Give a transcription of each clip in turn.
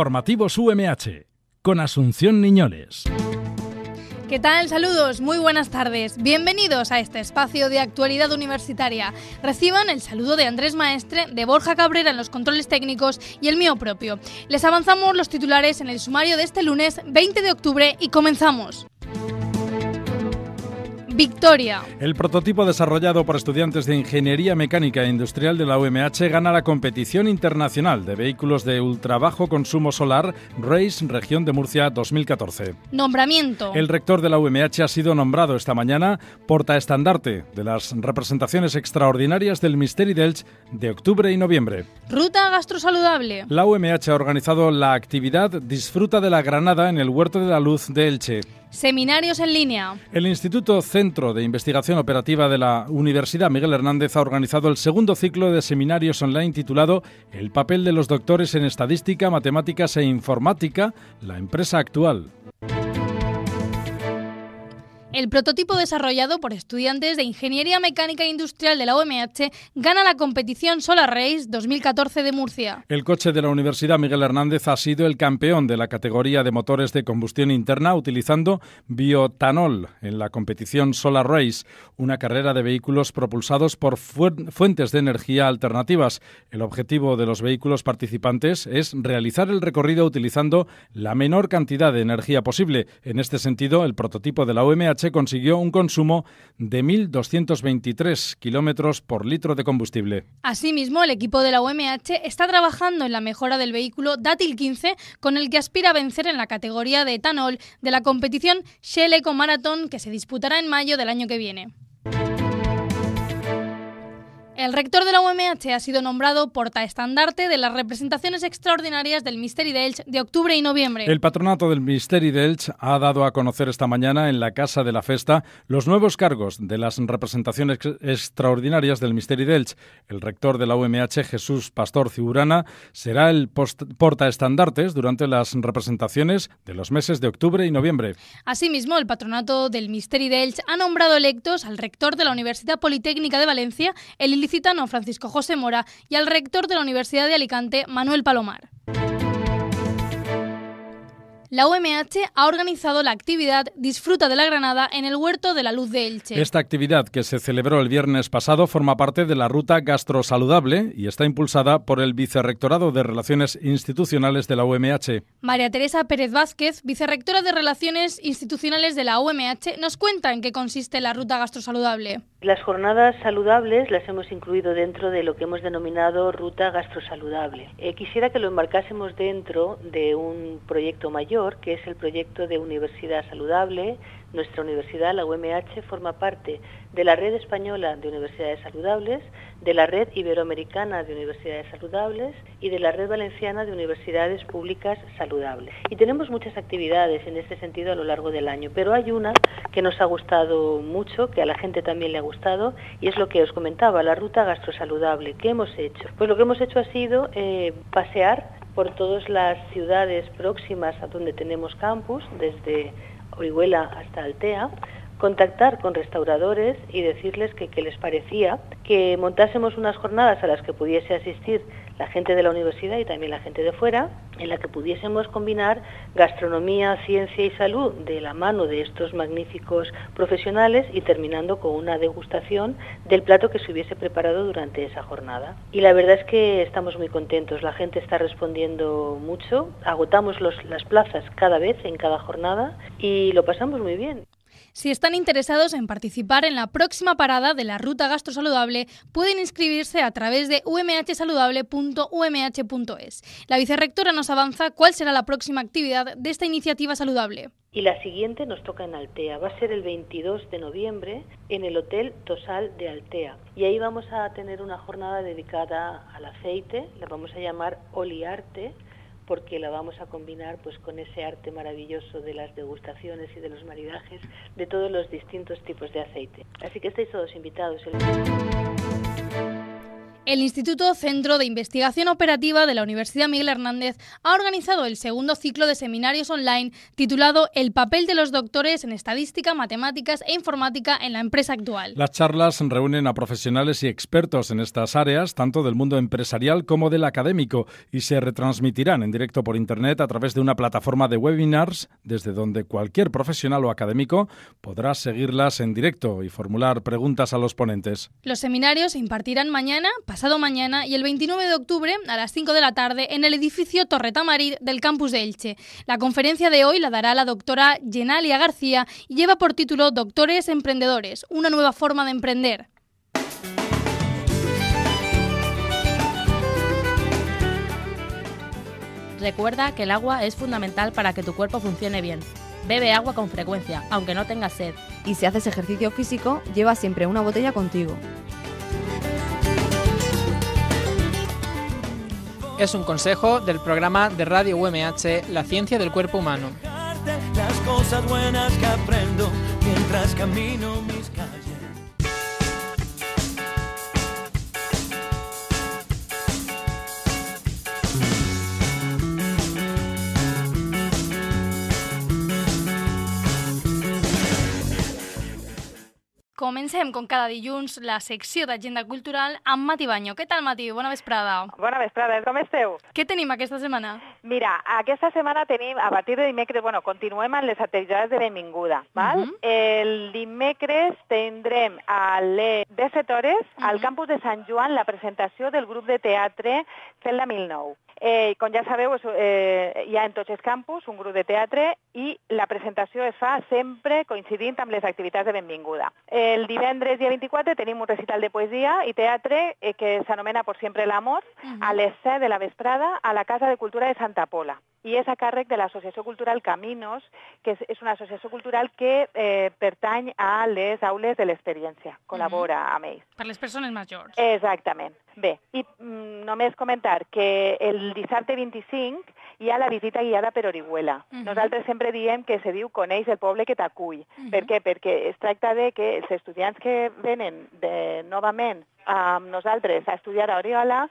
Informativos UMH con Asunción Niñoles. ¿Qué tal? Saludos, muy buenas tardes. Bienvenidos a este espacio de actualidad universitaria. Reciban el saludo de Andrés Maestre, de Borja Cabrera en los controles técnicos y el mío propio. Les avanzamos los titulares en el sumario de este lunes 20 de octubre y comenzamos. Victoria. El prototipo desarrollado por estudiantes de Ingeniería Mecánica e Industrial de la UMH gana la competición internacional de vehículos de ultra bajo consumo solar Race Región de Murcia 2014. Nombramiento. El rector de la UMH ha sido nombrado esta mañana portaestandarte de las representaciones extraordinarias del Misteri d'Elx de octubre y noviembre. Ruta gastrosaludable. La UMH ha organizado la actividad Disfruta de la Granada en el Huerto de la Luz de Elche. Seminarios en línea. El Instituto Centro de Investigación Operativa de la Universidad Miguel Hernández ha organizado el segundo ciclo de seminarios online titulado El papel de los doctores en estadística, matemáticas e informática, la empresa actual. El prototipo desarrollado por estudiantes de Ingeniería Mecánica e Industrial de la UMH gana la competición Solar Race 2014 de Murcia. El coche de la Universidad Miguel Hernández ha sido el campeón de la categoría de motores de combustión interna utilizando biotanol en la competición Solar Race, una carrera de vehículos propulsados por fuentes de energía alternativas. El objetivo de los vehículos participantes es realizar el recorrido utilizando la menor cantidad de energía posible. En este sentido, el prototipo de la UMH consiguió un consumo de 1.223 kilómetros por litro de combustible. Asimismo, el equipo de la UMH está trabajando en la mejora del vehículo Dátil 15, con el que aspira a vencer en la categoría de etanol de la competición Shell Eco Marathon que se disputará en mayo del año que viene. El rector de la UMH ha sido nombrado portaestandarte de las representaciones extraordinarias del Misteri de Elche de octubre y noviembre. El patronato del Misteri de Elche ha dado a conocer esta mañana en la Casa de la Festa los nuevos cargos de las representaciones extraordinarias del Misteri de Elche. El rector de la UMH, Jesús Pastor Ciburana, será el portaestandartes durante las representaciones de los meses de octubre y noviembre. Asimismo, el patronato del Misteri de Elche ha nombrado electos al rector de la Universidad Politécnica de Valencia, el Citano Francisco José Mora y al rector de la Universidad de Alicante, Manuel Palomar la UMH ha organizado la actividad Disfruta de la Granada en el Huerto de la Luz de Elche. Esta actividad, que se celebró el viernes pasado, forma parte de la ruta gastrosaludable y está impulsada por el Vicerrectorado de Relaciones Institucionales de la UMH. María Teresa Pérez Vázquez, vicerrectora de Relaciones Institucionales de la UMH, nos cuenta en qué consiste la ruta gastrosaludable. Las jornadas saludables las hemos incluido dentro de lo que hemos denominado ruta gastrosaludable. Eh, quisiera que lo embarcásemos dentro de un proyecto mayor que es el proyecto de Universidad Saludable. Nuestra universidad, la UMH, forma parte de la Red Española de Universidades Saludables, de la Red Iberoamericana de Universidades Saludables y de la Red Valenciana de Universidades Públicas Saludables. Y tenemos muchas actividades en este sentido a lo largo del año, pero hay una que nos ha gustado mucho, que a la gente también le ha gustado, y es lo que os comentaba, la ruta gastrosaludable. ¿Qué hemos hecho? Pues lo que hemos hecho ha sido eh, pasear por todas las ciudades próximas a donde tenemos campus, desde Orihuela hasta Altea, contactar con restauradores y decirles que, les parecía que montásemos unas jornadas a las que pudiese asistir la gente de la universidad y también la gente de fuera, en la que pudiésemos combinar gastronomía, ciencia y salud de la mano de estos magníficos profesionales y terminando con una degustación del plato que se hubiese preparado durante esa jornada. Y la verdad es que estamos muy contentos, la gente está respondiendo mucho, agotamos las plazas cada vez en cada jornada y lo pasamos muy bien. Si están interesados en participar en la próxima parada de la Ruta Gastrosaludable, pueden inscribirse a través de umhsaludable.umh.es. La vicerrectora nos avanza cuál será la próxima actividad de esta iniciativa saludable. Y la siguiente nos toca en Altea. Va a ser el 22 de noviembre en el Hotel Tosal de Altea. Y ahí vamos a tener una jornada dedicada al aceite, la vamos a llamar Oliarte porque la vamos a combinar pues con ese arte maravilloso de las degustaciones y de los maridajes de todos los distintos tipos de aceite. Así que estáis todos invitados. Instituto Centro de Investigación Operativa de la Universidad Miguel Hernández ha organizado el segundo ciclo de seminarios online titulado El papel de los doctores en estadística, matemáticas e informática en la empresa actual. Las charlas reúnen a profesionales y expertos en estas áreas, tanto del mundo empresarial como del académico, y se retransmitirán en directo por Internet a través de una plataforma de webinars, desde donde cualquier profesional o académico podrá seguirlas en directo y formular preguntas a los ponentes. Los seminarios se impartirán mañana, pasado mañana y el 29 de octubre a las 5 de la tarde en el edificio Torre Tamarit del campus de Elche. La conferencia de hoy la dará la doctora Genalia García y lleva por título Doctores Emprendedores, una nueva forma de emprender. Recuerda que el agua es fundamental para que tu cuerpo funcione bien. Bebe agua con frecuencia, aunque no tengas sed. Y si haces ejercicio físico, lleva siempre una botella contigo. Es un consejo del programa de Radio UMH La ciencia del cuerpo humano. Comencem, com cada dilluns, la secció d'agenda cultural amb Mati Banyo. Què tal, Mati? Bona vesprada. Bona vesprada, com esteu? Què tenim aquesta setmana? Mira, aquesta setmana tenim, a partir de dimecres, bueno, continuem amb les activitats de benvinguda, val? Mhm. El dimecres tindrem a les 17 hores al Mhm. campus de Sant Joan la presentació del grup de teatre Celda 1009. Eh, com ja sabeu, és, eh, hi ha en tots els campus un grup de teatre i la presentació es fa sempre coincidint amb les activitats de benvinguda. El divendres dia 24 tenim un recital de poesia i teatre eh, que s'anomena Por siempre el amor Mhm. a les 7 de la vesprada a la Casa de Cultura de Santa Pola. I és a càrrec de l'Associació Cultural Caminos, que és, és una associació cultural que eh, pertany a les aules de l'experiència, col·labora amb ells. Per les persones majors. Exactament. Bé, i mm, només comentar que el dissabte 25 hi ha la visita guiada per Orihuela. Mhm. Nosaltres sempre diem que se diu coneix el poble que t'acull. Mhm. Per què? Perquè es tracta de que els estudiants que venen de, novament amb nosaltres a estudiar a Oriola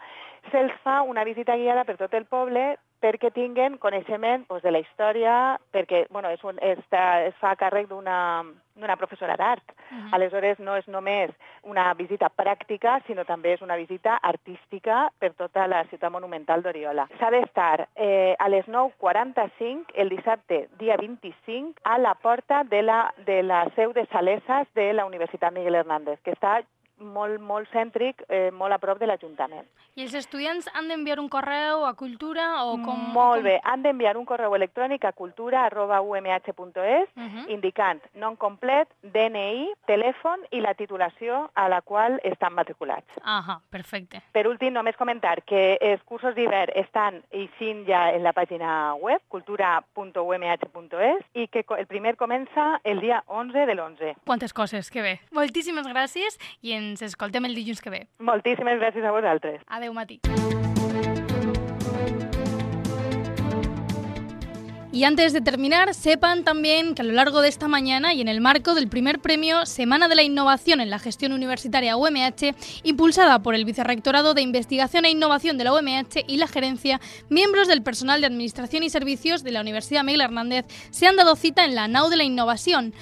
se'ls fa una visita guiada per tot el poble perquè tinguen coneixement doncs, de la història, perquè bueno, és un, està, es fa càrrec d'una professora d'art. Mhm. Aleshores, no és només una visita pràctica, sinó també és una visita artística per tota la ciutat monumental d'Oriola. S'ha d'estar eh, a les 9.45 el dissabte, dia 25, a la porta de la, de la seu de Saleses de la Universitat Miguel Hernández, que està molt, molt cèntric, eh, molt a prop de l'Ajuntament. I els estudiants han d'enviar un correu a Cultura o com... Molt bé, han d'enviar un correu electrònic a cultura.umh.es Mhm. indicant nom complet, DNI, telèfon i la titulació a la qual estan matriculats. Ahà, perfecte. Per últim, només comentar que els cursos d'hivern estan eixint ja en la pàgina web, cultura.umh.es, i que el primer comença el dia 11 de l'11. Quantes coses, que bé. Moltíssimes gràcies i ens escoltem el dilluns que ve. Moltíssimes gràcies a vosaltres. Adeu, Mati. Y antes de terminar, sepan también que a lo largo de esta mañana y en el marco del primer premio Semana de la Innovación en la Gestión Universitaria UMH, impulsada por el Vicerrectorado de Investigación e Innovación de la UMH y la Gerencia, miembros del personal de Administración y Servicios de la Universidad Miguel Hernández se han dado cita en la NAU de la Innovación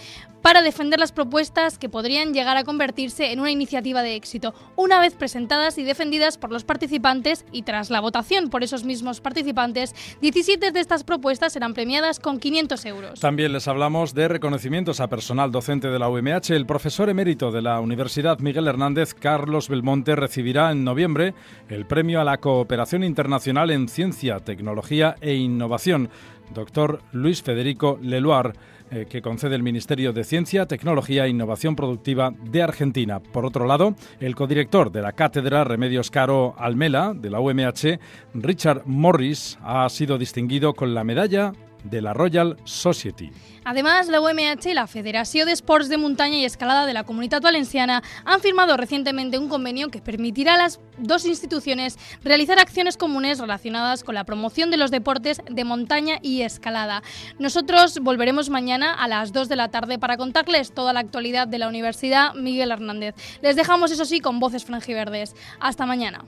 para defender las propuestas que podrían llegar a convertirse en una iniciativa de éxito, una vez presentadas y defendidas por los participantes y tras la votación por esos mismos participantes, 17 de estas propuestas serán premiadas con 500 euros. También les hablamos de reconocimientos a personal docente de la UMH. El profesor emérito de la Universidad Miguel Hernández, Carlos Belmonte, recibirá en noviembre el premio a la cooperación internacional en ciencia, tecnología e innovación. Doctor Luis Federico Leluar eh, que concede el Ministerio de Ciencia, Tecnología e Innovación Productiva de Argentina. Por otro lado, el codirector de la Cátedra Remedios Caro Almela de la UMH, Richard Morris, ha sido distinguido con la medalla de la Royal Society. Además, la UMH y la Federación de Sports de Montaña y Escalada de la Comunidad Valenciana han firmado recientemente un convenio que permitirá a las dos instituciones realizar acciones comunes relacionadas con la promoción de los deportes de montaña y escalada. Nosotros volveremos mañana a las 2 de la tarde para contarles toda la actualidad de la Universidad Miguel Hernández. Les dejamos, eso sí, con voces franjiverdes. Hasta mañana.